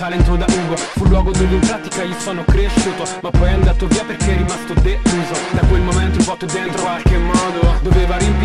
mio talento da Ugo. Fu luogo dove in pratica io sono cresciuto Ma poi è andato via perché è rimasto deluso. Da quel momento il vuoto dentro qualche modo. Doveva con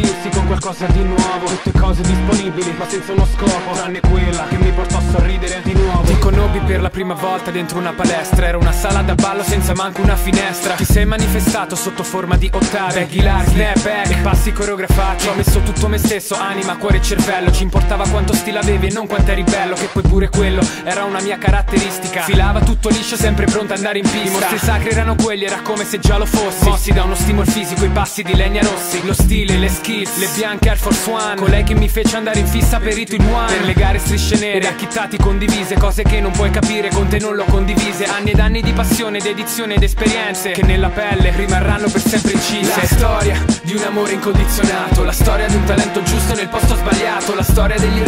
qualcosa di nuovo Tutte cose disponibili ma senza uno scopo Tranne quella che mi portò a sorridere di nuovo. Ti conobbi per la prima volta dentro una palestra Era una sala da ballo senza manco una finestra. Ti sei manifestato sotto forma di ottavi Baggy larghi, snapback e passi coreografati. Ho messo tutto me stesso, anima, cuore e cervello. Ci importava quanto stile avevi e non quanto eri bello Che poi pure quello era una mia caratteristica. Filava tutto liscio, sempre pronto ad andare in pista. I mostri sacri erano quelli, era come se già lo fossi. Mossi da uno stimolo fisico, i passi di legna rossi. Lo stile, le skills, le bianche Air Force One. Colei che mi fece andare in fissa per Rito in One. Per le gare strisce nere, acchittati condivise Cose che non puoi capire, con te non l'ho condivise. Anni ed anni di passione, dedizione ed esperienze Che nella pelle rimarranno per sempre incise. La storia di un amore incondizionato La storia di un talento giusto nel posto sbagliato La storia degli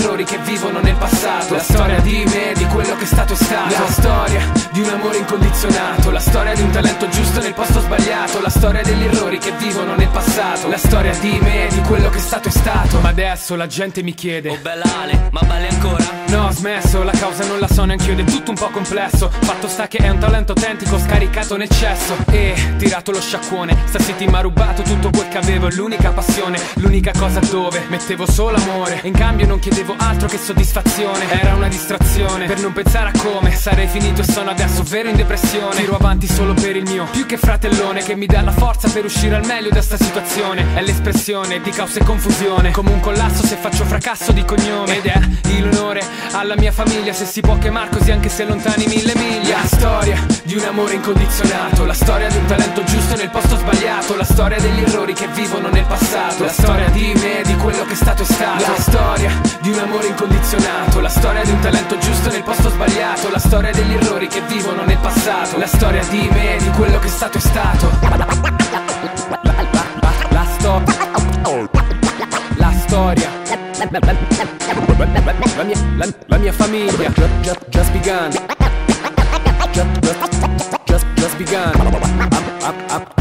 storia di un talento giusto nel posto sbagliato. La storia degli errori che vivono nel passato. La storia di me, di quello che è stato e stato. Ma adesso la gente mi chiede Oh bella Ale, ma balli ancora? No, ho smesso, la causa non la so neanche io ed è tutto un po' complesso. Fatto sta che è un talento autentico scaricato in eccesso. E tirato lo sciacquone, sta city mi ha rubato tutto quel che avevo L'unica passione, l'unica cosa dove mettevo solo amore. E in cambio non chiedevo altro che soddisfazione. Era una distrazione, per non pensare a come Sarei finito e sono adesso vero in depressione. Tiro avanti solo per il mio, più che fratellone Che mi dà la forza per uscire al meglio da sta situazione. È l'espressione di caos e confusione. Come un collasso se faccio fracasso di cognome. Ed è l'onore alla mia famiglia Se si può chiamar così anche se lontani mille miglia. La storia di un amore incondizionato. La storia di un talento giusto nel posto sbagliato. La storia degli errori che vivono nel passato. La storia di me, di quello che è stato e stato. La storia di un amore incondizionato. La storia di un talento giusto nel posto sbagliato. La storia degli errori che vivono nel passato. La storia di me, di quello che è stato e stato. La, storia La storia. La mia, la, la mia famiglia. Just, just begun. Just, just, just, begun. Am, am, am,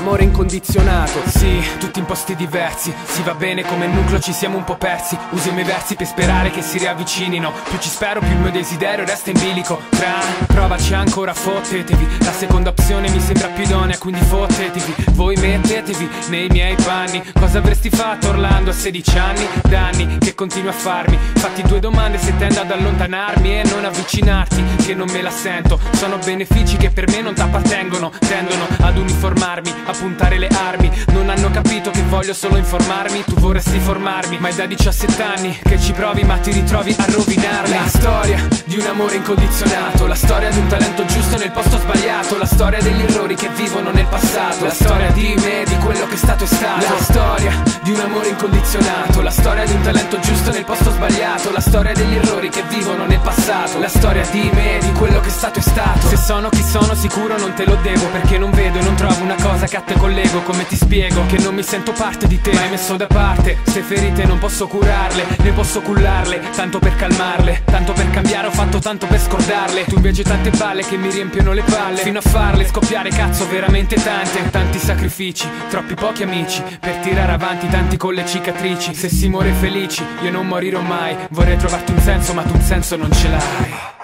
amore incondizionato Sì, tutti in posti diversi. Si va bene come nucleo ci siamo un po' persi. Uso i miei versi per sperare che si riavvicinino. Più ci spero più il mio desiderio resta in bilico. Tra, provaci ancora fottetevi. La seconda opzione mi sembra più idonea quindi fottetevi. Voi mettetevi nei miei panni. Cosa avresti fatto Orlando a 16 anni? Danni che continui a farmi. Fatti due domande se tendo ad allontanarmi E non avvicinarti che non me la sento. Sono benefici che per me non t'appartengono. Tendono ad uniformarmi, a puntare le armi. Non hanno capito che voglio solo informarmi. Tu vorresti formarmi, ma è da 17 anni Che ci provi ma ti ritrovi a rovinarmi La storia di un amore incondizionato. La storia di un talento giusto nel posto sbagliato. La storia degli errori che vivono nel passato. La storia di me, di quello che è stato e stato La storia di un amore incondizionato. La storia di un talento giusto nel posto sbagliato. La storia degli errori che vivono nel passato. La storia di me, di quello che è stato e stato. Se sono chi sono sicuro non te lo devo Perché non vedo e non trovo una cosa che a te collego. Come ti spiego che non mi sento parte di te. Ma hai messo da parte Se ferite non posso curarle Ne posso cullarle. Tanto per calmarle Tanto per cambiare ho fatto tanto per scordarle. Tu invece tante balle che mi riempiono le palle. Fino a farle scoppiare cazzo veramente tante. Tanti sacrifici Troppi pochi amici Per tirare avanti tanti con le cicatrici. Se si muore felici Io non morirò mai. Vorrei trovarti un senso ma tu un senso non ce l'hai